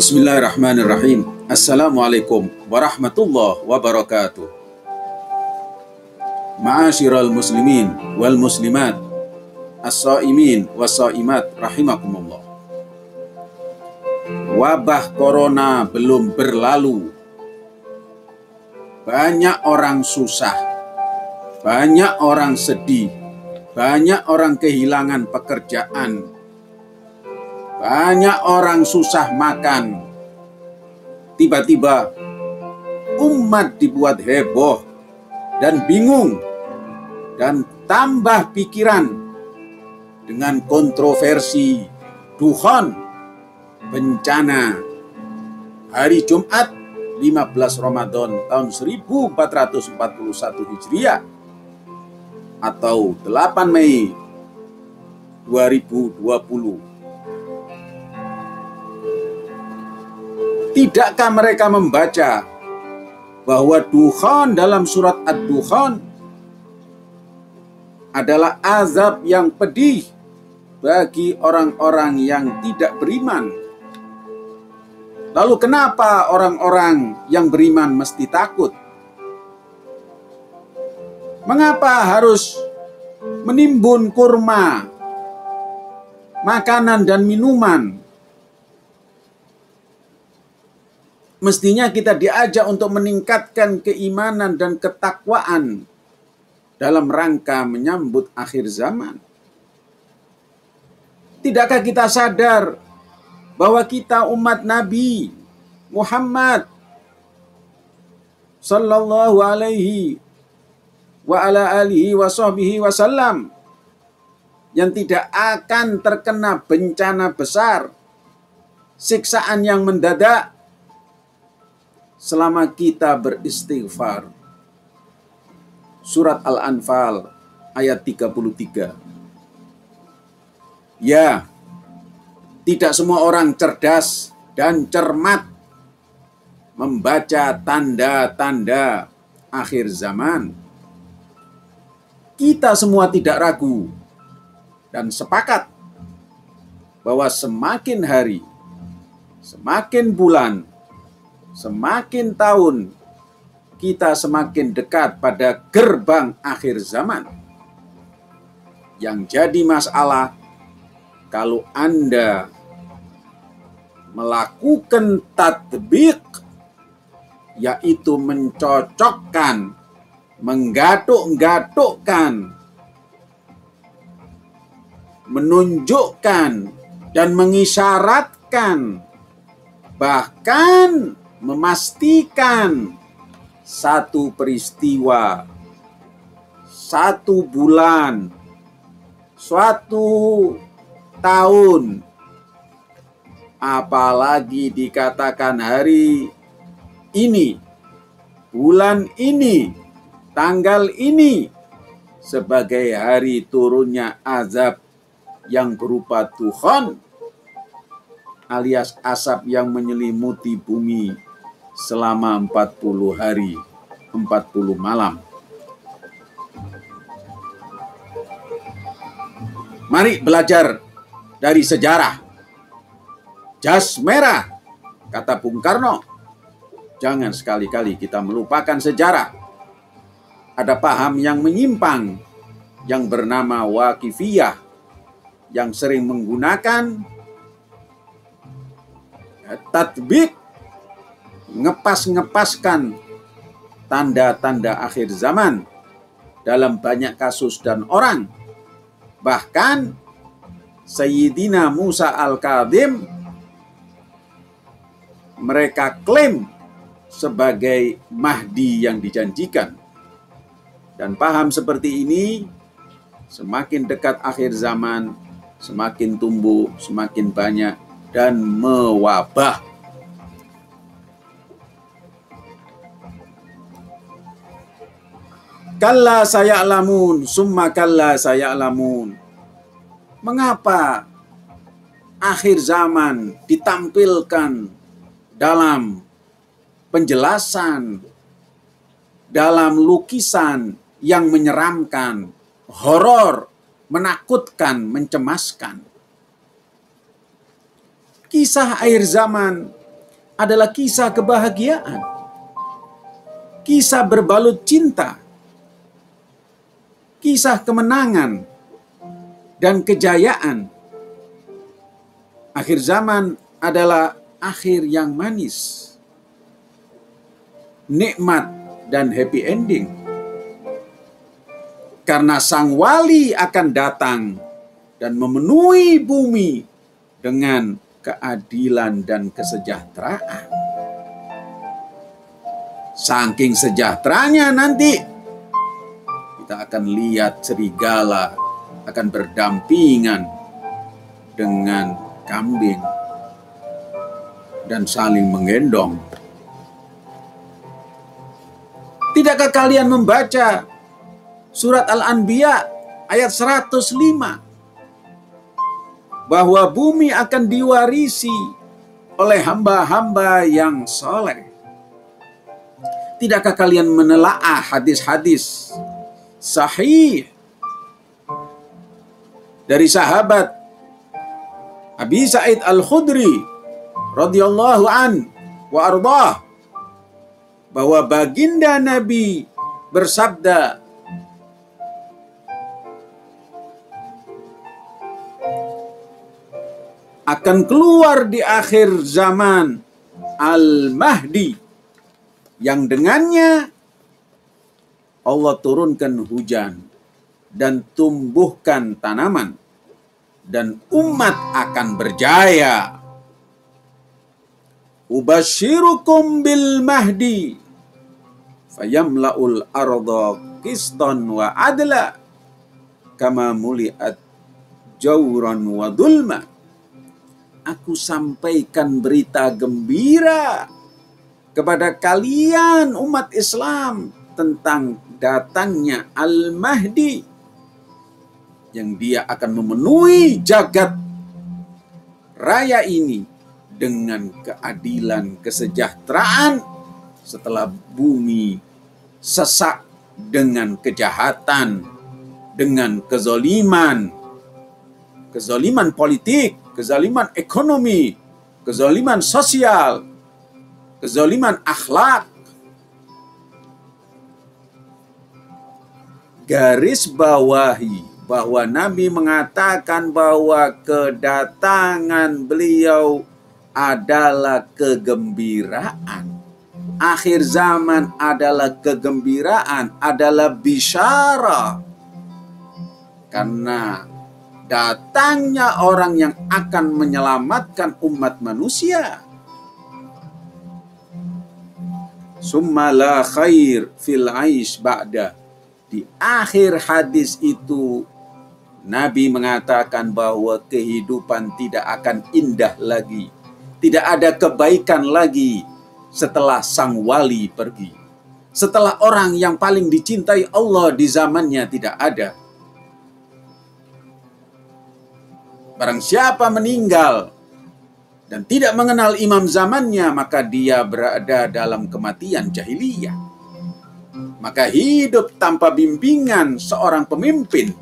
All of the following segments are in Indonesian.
Bismillahirrahmanirrahim. Assalamualaikum warahmatullahi wabarakatuh. Ma'asyiral muslimin wal muslimat, as-saimin was-saimat rahimakumullah. Wabah corona belum berlalu. Banyak orang susah, banyak orang sedih, banyak orang kehilangan pekerjaan, banyak orang susah makan. Tiba-tiba umat dibuat heboh dan bingung dan tambah pikiran dengan kontroversi duhon bencana hari Jumat 15 Ramadan tahun 1441 Hijriah atau 8 Mei 2020 Tidakkah mereka membaca bahwa Duhan dalam surat Ad-Duhan adalah azab yang pedih bagi orang-orang yang tidak beriman. Lalu kenapa orang-orang yang beriman mesti takut? Mengapa harus menimbun kurma, makanan dan minuman mestinya kita diajak untuk meningkatkan keimanan dan ketakwaan dalam rangka menyambut akhir zaman. Tidakkah kita sadar bahwa kita umat Nabi Muhammad sallallahu alaihi wa ala alihi wa sahbihi wasallam yang tidak akan terkena bencana besar, siksaan yang mendadak selama kita beristighfar. Surat Al-Anfal ayat 33. Ya, tidak semua orang cerdas dan cermat membaca tanda-tanda akhir zaman. Kita semua tidak ragu dan sepakat bahwa semakin hari, semakin bulan, semakin tahun kita semakin dekat pada gerbang akhir zaman. Yang jadi masalah kalau Anda melakukan tadbik yaitu mencocokkan, menggatuk-gatukkan, menunjukkan dan mengisyaratkan bahkan memastikan satu peristiwa, satu bulan, suatu tahun, apalagi dikatakan hari ini, bulan ini, tanggal ini sebagai hari turunnya azab yang berupa Tuhan alias asap yang menyelimuti bumi selama 40 hari, 40 malam. Mari belajar dari sejarah. Jas merah, kata Bung Karno. Jangan sekali-kali kita melupakan sejarah. Ada paham yang menyimpang yang bernama wakifiyah yang sering menggunakan tatbik ngepas-ngepaskan tanda-tanda akhir zaman dalam banyak kasus dan orang. Bahkan Sayyidina Musa Al-Kadim mereka klaim sebagai Mahdi yang dijanjikan. Dan paham seperti ini semakin dekat akhir zaman, semakin tumbuh, semakin banyak dan mewabah Kalla saya alamun, summa kalla saya alamun. Mengapa akhir zaman ditampilkan dalam penjelasan, dalam lukisan yang menyeramkan, horor, menakutkan, mencemaskan. Kisah akhir zaman adalah kisah kebahagiaan, kisah berbalut cinta, kisah kemenangan, dan kejayaan. Akhir zaman adalah akhir yang manis, nikmat, dan happy ending. Karena sang wali akan datang dan memenuhi bumi dengan keadilan dan kesejahteraan. Saking sejahteranya nanti akan lihat serigala akan berdampingan dengan kambing dan saling menggendong. Tidakkah kalian membaca surat Al-Anbiya ayat 105 bahwa bumi akan diwarisi oleh hamba-hamba yang soleh. Tidakkah kalian menelaah hadis-hadis sahih. Dari sahabat Abi Sa'id Al-Khudri radhiyallahu an wa ardah bahwa baginda Nabi bersabda akan keluar di akhir zaman Al-Mahdi yang dengannya Allah turunkan hujan dan tumbuhkan tanaman dan umat akan berjaya. Ubashirukum bil mahdi fayamla'ul arda qistan wa adla kama muliat jauran wa dulma. Aku sampaikan berita gembira kepada kalian umat Islam tentang datangnya Al-Mahdi yang dia akan memenuhi jagat raya ini dengan keadilan kesejahteraan setelah bumi sesak dengan kejahatan, dengan kezoliman, kezoliman politik, kezoliman ekonomi, kezoliman sosial, kezoliman akhlak, garis bawahi bahwa Nabi mengatakan bahwa kedatangan beliau adalah kegembiraan. Akhir zaman adalah kegembiraan, adalah bisyara. Karena datangnya orang yang akan menyelamatkan umat manusia. Summa la khair fil aish ba'da. Di akhir hadis itu Nabi mengatakan bahwa kehidupan tidak akan indah lagi. Tidak ada kebaikan lagi setelah sang wali pergi. Setelah orang yang paling dicintai Allah di zamannya tidak ada. Barang siapa meninggal dan tidak mengenal imam zamannya, maka dia berada dalam kematian jahiliyah. Maka hidup tanpa bimbingan seorang pemimpin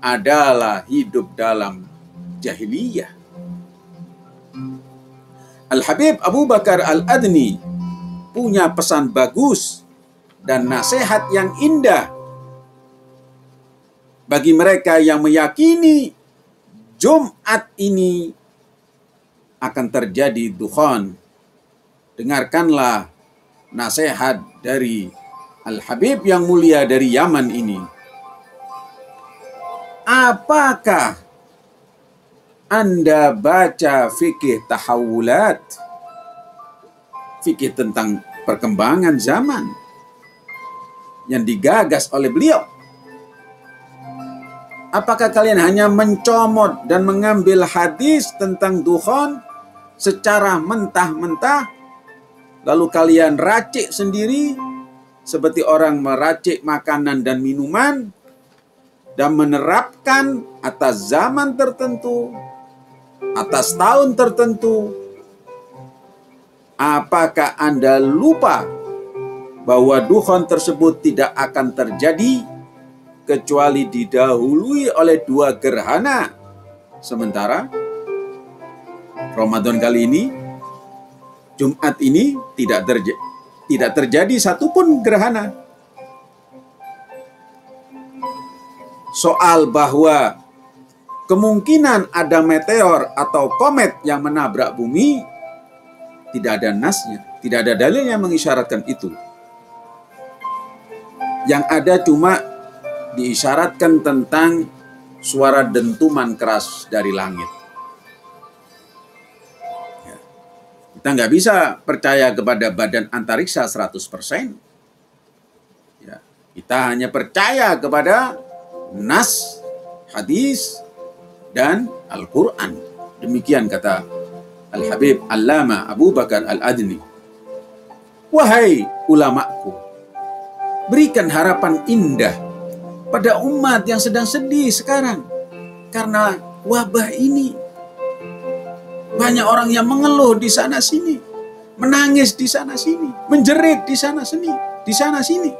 adalah hidup dalam jahiliyah. Al-Habib Abu Bakar Al-Adni punya pesan bagus dan nasihat yang indah bagi mereka yang meyakini Jumat ini akan terjadi dukhon. Dengarkanlah nasihat dari Al-Habib yang mulia dari Yaman ini. Apakah Anda baca fikih tahawulat? Fikih tentang perkembangan zaman yang digagas oleh beliau. Apakah kalian hanya mencomot dan mengambil hadis tentang dukhon secara mentah-mentah lalu kalian racik sendiri seperti orang meracik makanan dan minuman dan menerapkan atas zaman tertentu, atas tahun tertentu, apakah Anda lupa bahwa dukhon tersebut tidak akan terjadi kecuali didahului oleh dua gerhana. Sementara Ramadan kali ini Jumat ini tidak terjadi tidak terjadi satupun gerhana. Soal bahwa kemungkinan ada meteor atau komet yang menabrak bumi tidak ada nasnya, tidak ada dalil yang mengisyaratkan itu. Yang ada cuma diisyaratkan tentang suara dentuman keras dari langit. Kita nggak bisa percaya kepada badan antariksa 100%. Ya. Kita hanya percaya kepada nas, hadis, dan Al-Quran. Demikian kata Al-Habib Allama Abu Bakar Al-Adni. Wahai ulamaku, berikan harapan indah pada umat yang sedang sedih sekarang karena wabah ini. Banyak orang yang mengeluh di sana sini, menangis di sana sini, menjerit di sana sini, di sana sini.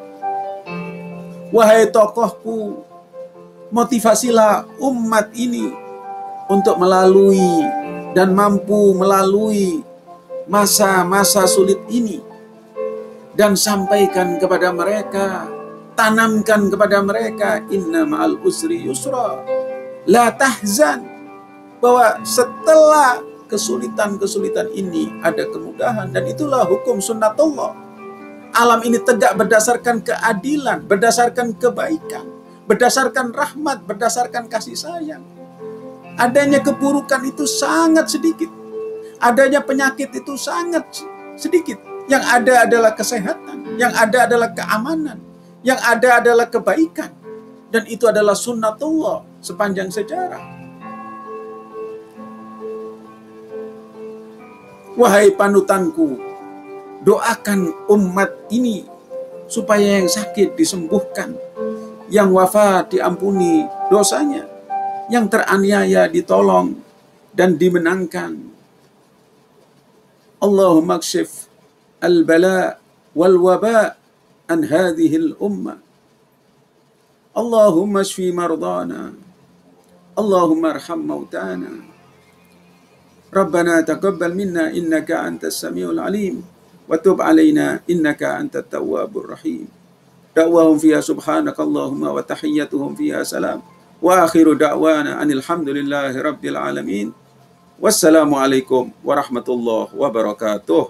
Wahai tokohku, motivasilah umat ini untuk melalui dan mampu melalui masa-masa sulit ini dan sampaikan kepada mereka, tanamkan kepada mereka inna ma'al usri yusra. La tahzan bahwa setelah kesulitan-kesulitan ini ada kemudahan dan itulah hukum sunnatullah. Alam ini tegak berdasarkan keadilan, berdasarkan kebaikan, berdasarkan rahmat, berdasarkan kasih sayang. Adanya keburukan itu sangat sedikit. Adanya penyakit itu sangat sedikit yang ada adalah kesehatan, yang ada adalah keamanan, yang ada adalah kebaikan. Dan itu adalah sunnatullah sepanjang sejarah. Wahai panutanku, doakan umat ini supaya yang sakit disembuhkan, yang wafat diampuni dosanya, yang teraniaya ditolong dan dimenangkan. Allahumma kshif al-bala wal waba an hadhihi al-umma. Allahumma shfi mardana. Allahumma arham mautana. ربنا تقبل منا انك انت السميع العليم وتب علينا انك انت التواب الرحيم دعواهم فيها سبحانك اللهم وتحيتهم فيها سلام واخر دعوانا ان الحمد لله رب العالمين والسلام عليكم ورحمه الله وبركاته